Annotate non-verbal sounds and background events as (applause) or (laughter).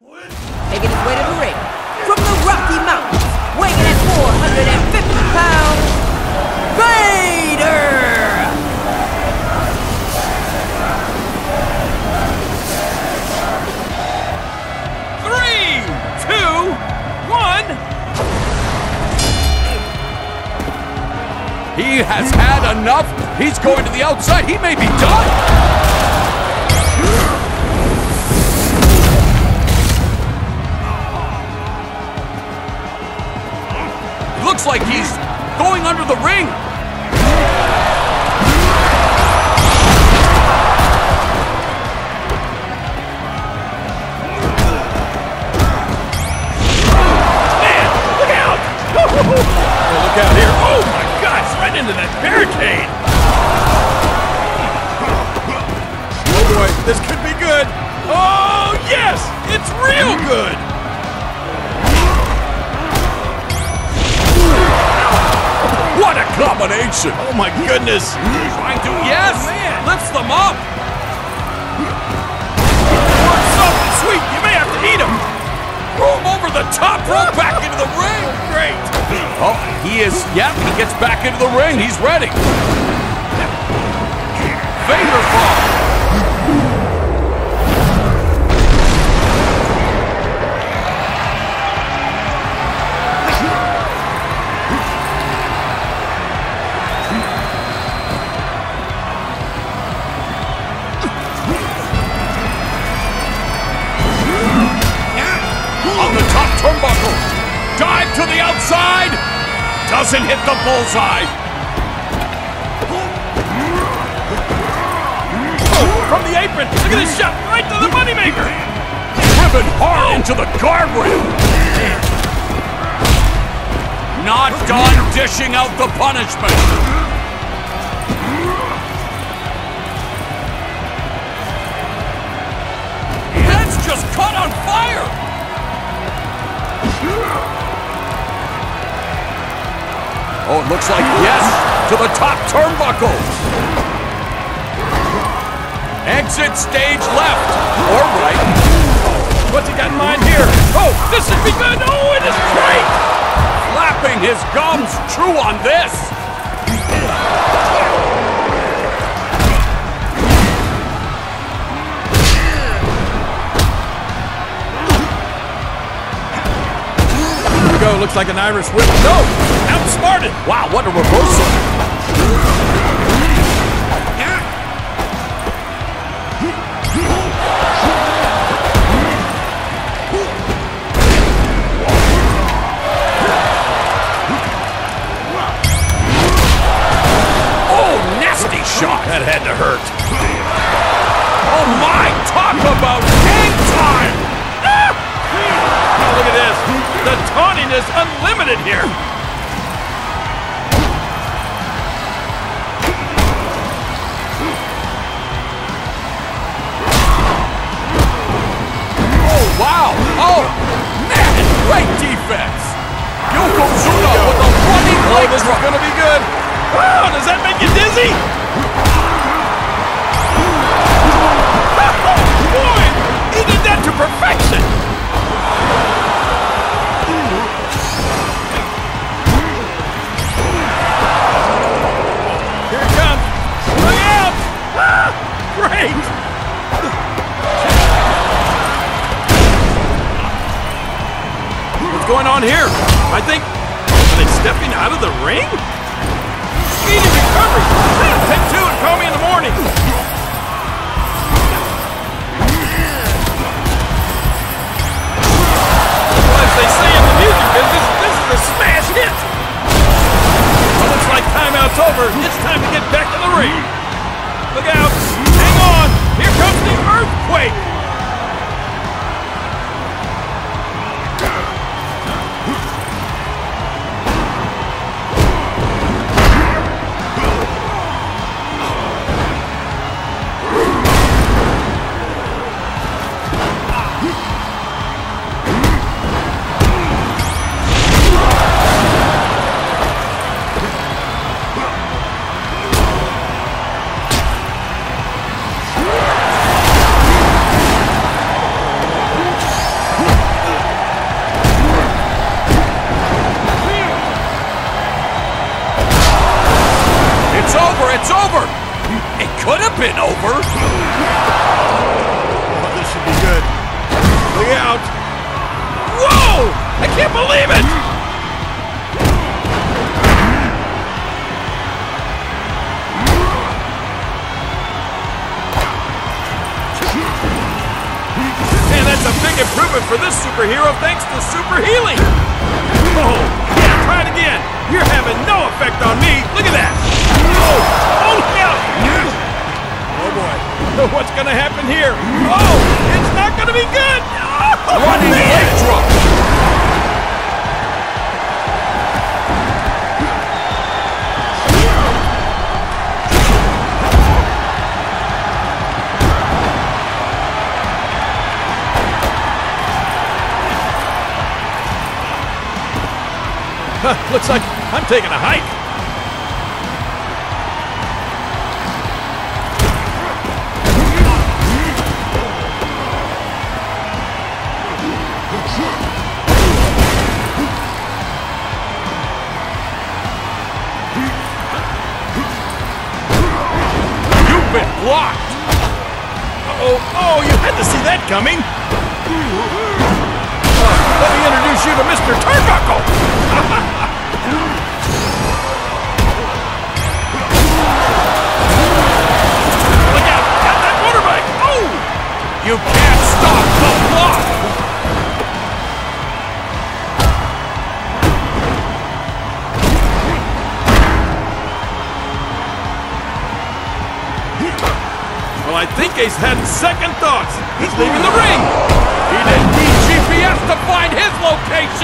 Making his way to the ring from the Rocky Mountains, weighing at 450 pounds, Vader! Three, two, one. He has had enough. He's going to the outside. He may be done. Under the ring. Man, look out! Oh, look out here. Oh my gosh, right into that barricade. Oh boy, this could be good. Oh yes, it's real good. Combination. Oh my goodness. Trying to, yes, lifts them up. Works and sweet. You may have to eat him. Throw him over the top rope back into the ring. (laughs) Great. Oh, he is, yep, he gets back into the ring. He's ready. Finger fall. On the top turnbuckle. Dive to the outside. Doesn't hit the bullseye. Oh, from the apron. Look at this shot. Right to the moneymaker. Driven hard into the guardrail. Not done dishing out the punishment. Just caught on fire. Oh, it looks like yes to the top turnbuckle. Exit stage left or right. What's he got in mind here? Oh, this should be good. Oh, it is great. Flapping his gums. True on this. Go. Looks like an Irish whip. No, outsmarted. Wow, what a reversal. Oh, man, great defense. Yokozuna with a running Oh, this is going to be good. Wow, does that make you dizzy? (laughs) Boy, he did that to perfection. Going on here? I think. Are they stepping out of the ring? Speedy recovery! Take two and call me in the morning! As they say in the music business, this is a smash hit! Well, looks like timeout's over. It's time to get back to the ring. Look out! Hang on! Here comes the earthquake! been over. Oh, this should be good. Look out. Whoa! I can't believe it! Man, that's a big improvement for this superhero thanks to super healing. Oh, yeah, try it again. You're having no effect on me. Look at that. Oh, oh, look. Oh, boy. (laughs) What's going to happen here? Oh, it's not going to be good. Oh, Running man. leg drop. (laughs) Looks like I'm taking a hike. Oh, oh, you had to see that coming. Let me introduce I think he's had second thoughts. He's leaving the ring. He didn't need GPS to find his location.